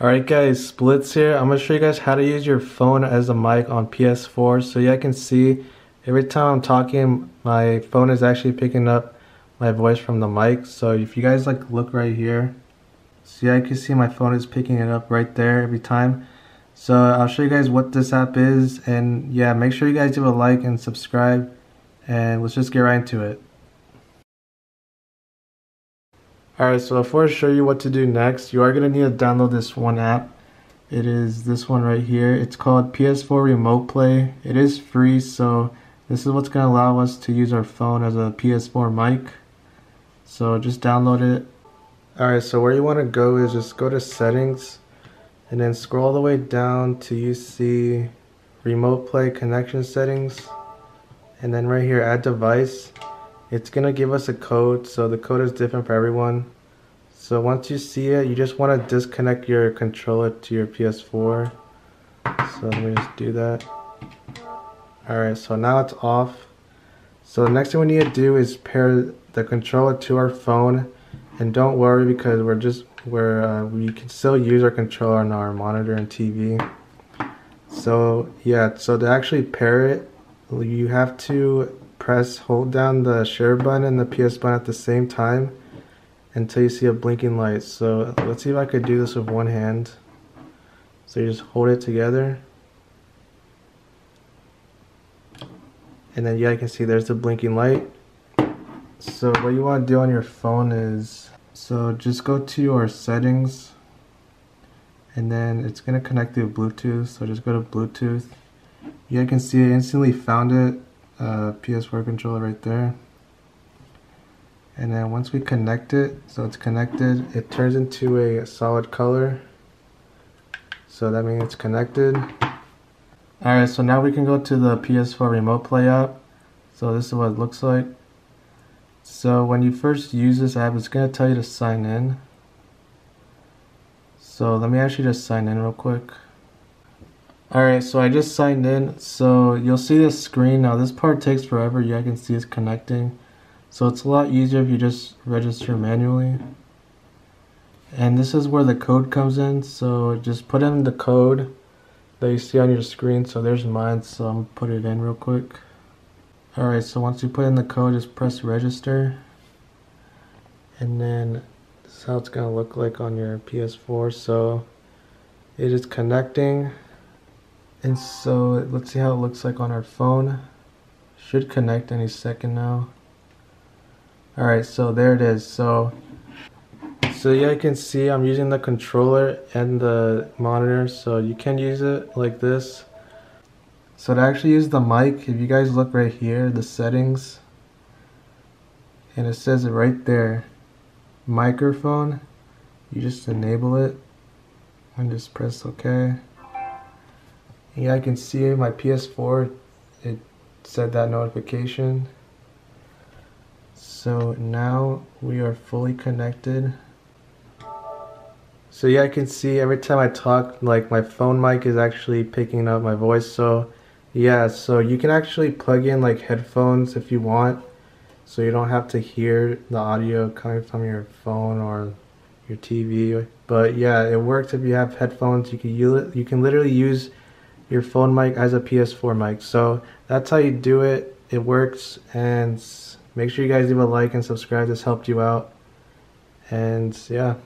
Alright guys, Spllitz here. I'm going to show you guys how to use your phone as a mic on PS4. So I can see every time I'm talking, my phone is actually picking up my voice from the mic. So if you guys like look right here, see I can see my phone is picking it up right there every time. So I'll show you guys what this app is and yeah, make sure you guys give a like and subscribe and let's just get right into it. Alright, so before I show you what to do next, you are going to need to download this one app. It is this one right here. It's called PS4 Remote Play. It is free, so this is what's going to allow us to use our phone as a PS4 mic. So just download it. Alright, so where you want to go is just go to settings and then scroll all the way down to you see remote play connection settings and then right here add device it's gonna give us a code so the code is different for everyone so once you see it you just want to disconnect your controller to your PS4 so let me just do that. Alright so now it's off. So the next thing we need to do is pair the controller to our phone. And don't worry because we're just where uh, we can still use our controller on our monitor and TV so yeah so to actually pair it you have to press hold down the share button and the PS button at the same time until you see a blinking light. So let's see if I could do this with one hand. So you just hold it together. And then yeah, you can see there's the blinking light. So what you want to do on your phone is, so just go to your settings and then it's going to connect to Bluetooth. So just go to Bluetooth. Yeah, you can see it instantly found it uh, PS4 controller right there. And then once we connect it, so it's connected, it turns into a solid color. So that means it's connected. Alright, so now we can go to the PS4 Remote Play app. So this is what it looks like. So when you first use this app, it's going to tell you to sign in. So let me actually just sign in real quick. Alright, so I just signed in. So you'll see this screen. Now this part takes forever. Yeah, I can see it's connecting. So it's a lot easier if you just register manually. And this is where the code comes in. So just put in the code that you see on your screen. So there's mine. So I'm put it in real quick. Alright, so once you put in the code, just press register. And then this is how it's going to look like on your PS4. So it is connecting. And so let's see how it looks like on our phone. Should connect any second now. Alright, so there it is. So so yeah, you can see I'm using the controller and the monitor, so you can use it like this. So to actually use the mic, if you guys look right here, the settings, and it says it right there, microphone, you just enable it and just press OK. Yeah, I can see my PS4, it said that notification. So now we are fully connected. So yeah, I can see every time I talk, like my phone mic is actually picking up my voice. So yeah, so you can actually plug in like headphones if you want. So you don't have to hear the audio coming from your phone or your TV. But yeah, it works if you have headphones. You can you can literally use your phone mic as a PS4 mic. So that's how you do it. It works and make sure you guys leave a like and subscribe. This helped you out. And yeah.